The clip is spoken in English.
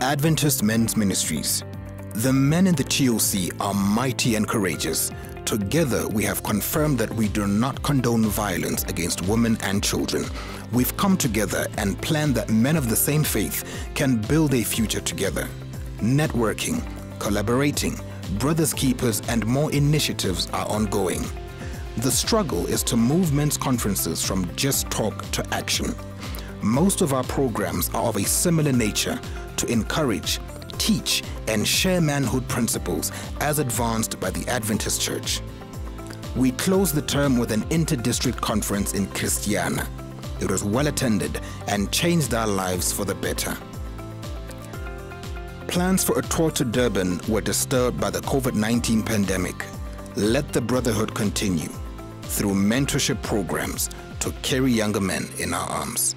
Adventist Men's Ministries. The men in the TOC are mighty and courageous. Together, we have confirmed that we do not condone violence against women and children. We've come together and planned that men of the same faith can build a future together. Networking, collaborating, brothers keepers, and more initiatives are ongoing. The struggle is to move men's conferences from just talk to action. Most of our programs are of a similar nature to encourage, teach, and share manhood principles as advanced by the Adventist Church. We closed the term with an inter-district conference in Christiana. It was well attended and changed our lives for the better. Plans for a tour to Durban were disturbed by the COVID 19 pandemic. Let the brotherhood continue through mentorship programs to carry younger men in our arms.